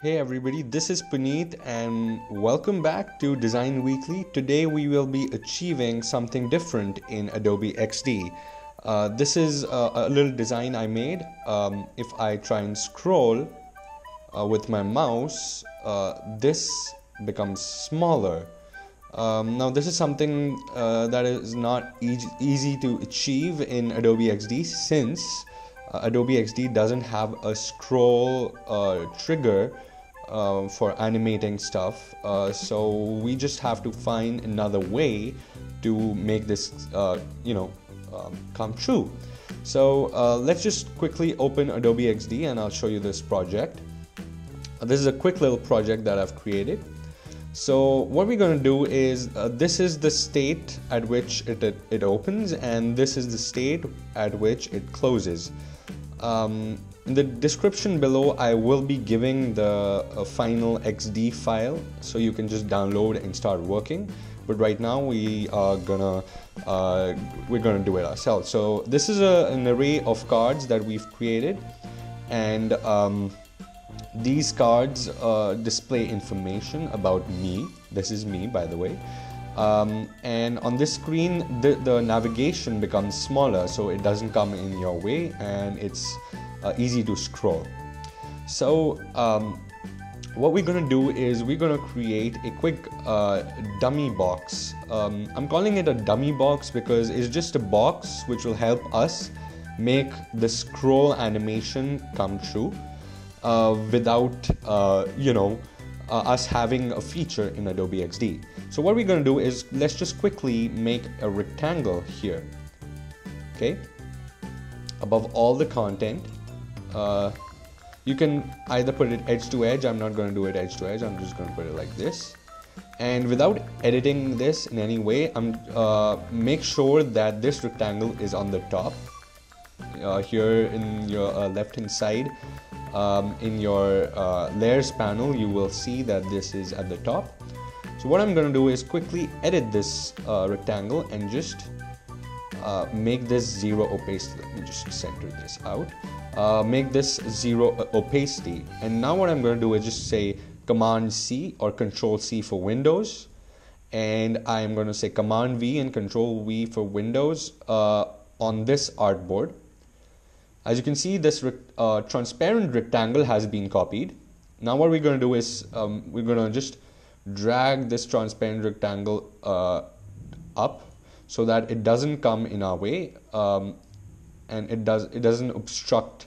Hey everybody, this is Punit and welcome back to Design Weekly. Today we will be achieving something different in Adobe XD. Uh, this is a, a, little design I made. Um, if I try and scroll uh, with my mouse, uh, this becomes smaller. Um, now this is something uh, that is not e- easy to achieve in Adobe XD since uh, Adobe XD doesn't have a scroll uh, trigger uh, for animating stuff. Uh, so we just have to find another way to make this, uh, you know, um, come true. So uh, let's just quickly open Adobe XD and I'll show you this project. This is a quick little project that I've created. So what we're going to do is uh, this is the state at which it, it, it, opens and this is the state at which it closes. Um, in the description below, I will be giving the uh, final XD file so you can just download and start working. But right now we are gonna uh, we're gonna do it ourselves. So this is a, an array of cards that we've created, and um, these cards uh, display information about me. This is me, by the way. Um, and on this screen, the, the navigation becomes smaller, so it doesn't come in your way, and it's uh, easy to scroll. So um, what we're gonna do is we're gonna create a quick uh, dummy box. Um, I'm calling it a dummy box because it's just a box which will help us make the scroll animation come true uh, without, uh, you know, uh, us having a feature in Adobe XD. So what we're gonna do is let's just quickly make a rectangle here. Okay, above all the content uh, you can either put it edge to edge i'm not going to do it edge to edge i'm just going to put it like this and without editing this in any way i'm uh, make sure that this rectangle is on the top uh, here in your uh, left hand side um, in your uh, layers panel you will see that this is at the top so what I'm going to do is quickly edit this uh, rectangle and just make this zero opacity let me just center this out uh, make this zero opacity. And now what I'm going to do is just say Command C or Control C for Windows. And I'm going to say Command V and Control V for Windows uh, on this artboard. As you can see, this uh, transparent rectangle has been copied. Now what we're going to do is um, we're going to just drag this transparent rectangle uh, up so that it doesn't come in our way um, and it does it doesn't obstruct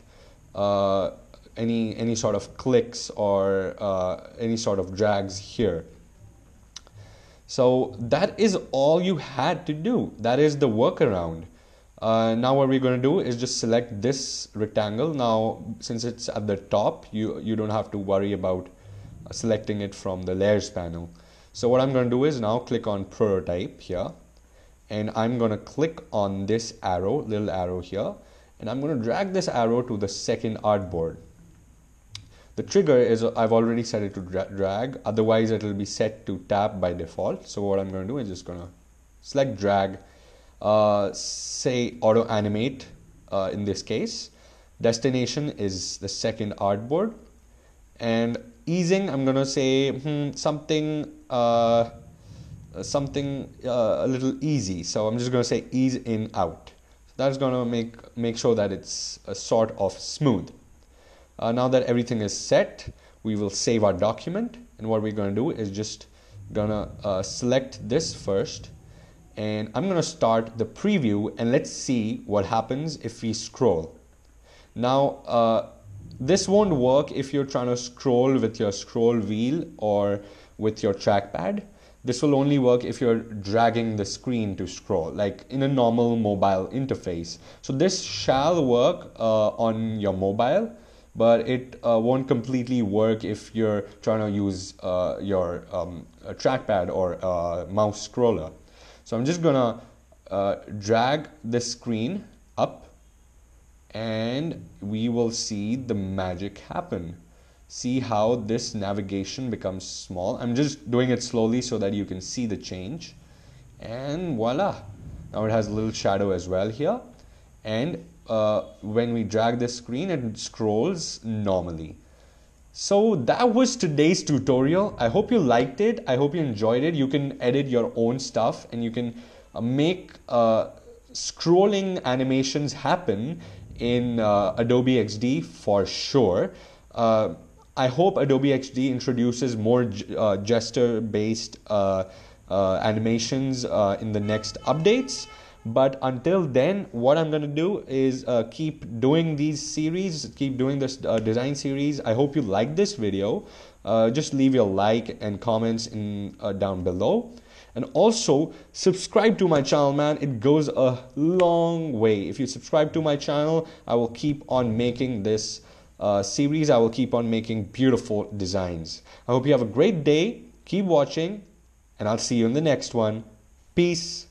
uh, any any sort of clicks or uh, any sort of drags here. So that is all you had to do. That is the workaround. Uh, now what we're going to do is just select this rectangle. Now since it's at the top, you you don't have to worry about selecting it from the layers panel. So what I'm going to do is now click on prototype here and I'm going to click on this arrow, little arrow here and I'm going to drag this arrow to the second artboard. The trigger is I've already set it to dra drag, otherwise it will be set to tap by default. So what I'm going to do is just going to select drag, uh, say auto animate uh, in this case. Destination is the second artboard, and easing I'm to say hmm, something uh, something uh, a little easy. So I'm just to say ease in out. So that's to make make sure that it's a sort of smooth. Uh, now that everything is set we will save our document. And what we're to do is just gonna uh, select this first and I'm gonna start the preview and let's see what happens if we scroll now uh, this won't work if you're trying to scroll with your scroll wheel or with your trackpad this will only work if you're dragging the screen to scroll, like in a normal mobile interface. So this shall work uh, on your mobile, but it uh, won't completely work if you're trying to use uh, your um, trackpad or uh, mouse scroller. So I'm just gonna uh, drag the screen up and we will see the magic happen see how this navigation becomes small. I'm just doing it slowly so that you can see the change. And voila! Now it has a little shadow as well here. And uh, when we drag this screen, it scrolls normally. So that was today's tutorial. I hope you liked it. I hope you enjoyed it. You can edit your own stuff and you can uh, make uh, scrolling animations happen in uh, Adobe XD for sure. Uh, I hope Adobe XD introduces more uh, gesture based uh, animations in the next updates. But until then, what I'm going to do is uh, keep doing these series, keep doing this uh, design series. I hope you like this video. Uh, just leave your like and comments in uh, down below. And also subscribe to my channel, man. It goes a long way. If you subscribe to my channel, I will keep on making this uh, series. I will keep on making beautiful designs. I hope you have a great day. Keep watching, and I'll see you in the next one. Peace.